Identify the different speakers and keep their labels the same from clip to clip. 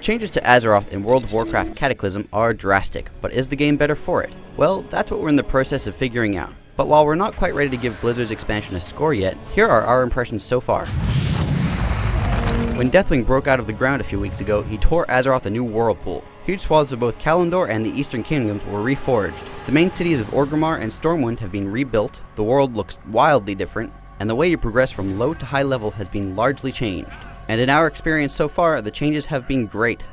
Speaker 1: changes to Azeroth in World of Warcraft Cataclysm are drastic, but is the game better for it? Well, that's what we're in the process of figuring out. But while we're not quite ready to give Blizzard's expansion a score yet, here are our impressions so far. When Deathwing broke out of the ground a few weeks ago, he tore Azeroth a new whirlpool. Huge swaths of both Kalimdor and the Eastern Kingdoms were reforged. The main cities of Orgrimmar and Stormwind have been rebuilt, the world looks wildly different, and the way you progress from low to high level has been largely changed. And in our experience so far, the changes have been great.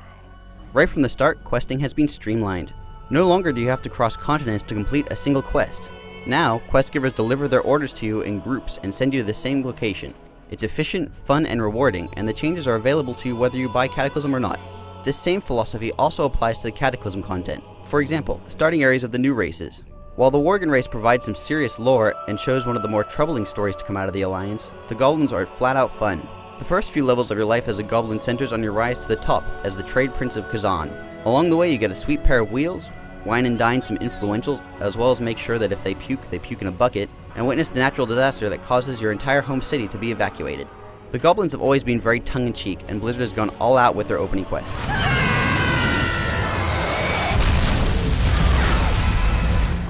Speaker 1: Right from the start, questing has been streamlined. No longer do you have to cross continents to complete a single quest. Now, quest givers deliver their orders to you in groups and send you to the same location. It's efficient, fun, and rewarding, and the changes are available to you whether you buy Cataclysm or not. This same philosophy also applies to the Cataclysm content. For example, the starting areas of the new races. While the Worgen race provides some serious lore and shows one of the more troubling stories to come out of the Alliance, the Goblins are flat out fun. The first few levels of your life as a Goblin centers on your rise to the top as the Trade Prince of Kezan. Along the way you get a sweet pair of wheels, wine and dine some influentials, as well as make sure that if they puke, they puke in a bucket, and witness the natural disaster that causes your entire home city to be evacuated. The Goblins have always been very tongue-in-cheek, and Blizzard has gone all out with their opening quests.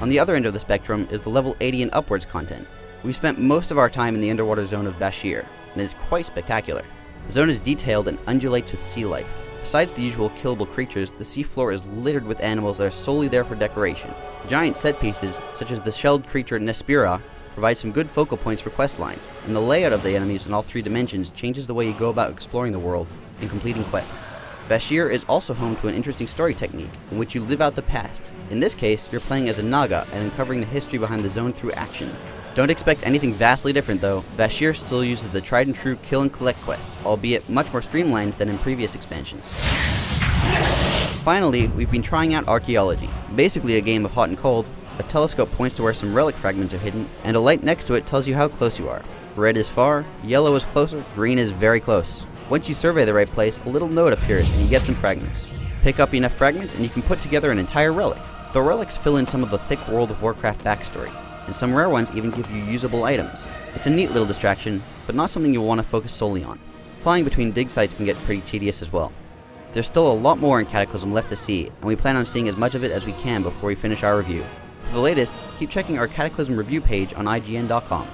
Speaker 1: On the other end of the spectrum is the level 80 and upwards content. We've spent most of our time in the underwater zone of Vashj'ir, and is quite spectacular. The zone is detailed and undulates with sea life. Besides the usual killable creatures, the seafloor is littered with animals that are solely there for decoration. Giant set pieces, such as the shelled creature Nespirah, provide some good focal points for quest lines, and the layout of the enemies in all three dimensions changes the way you go about exploring the world and completing quests. Vashj'ir is also home to an interesting story technique, in which you live out the past. In this case, you're playing as a Naga and uncovering the history behind the zone through action. Don't expect anything vastly different though, Vashj'ir still uses the tried and true kill and collect quests, albeit much more streamlined than in previous expansions. Finally, we've been trying out archaeology, basically a game of hot and cold. A telescope points to where some relic fragments are hidden, and a light next to it tells you how close you are. Red is far, yellow is closer, green is very close. Once you survey the right place, a little note appears and you get some fragments. Pick up enough fragments and you can put together an entire relic. The relics fill in some of the thick World of Warcraft backstory, and some rare ones even give you usable items. It's a neat little distraction, but not something you'll want to focus solely on. Flying between dig sites can get pretty tedious as well. There's still a lot more in Cataclysm left to see, and we plan on seeing as much of it as we can before we finish our review. For the latest, keep checking our Cataclysm review page on IGN.com.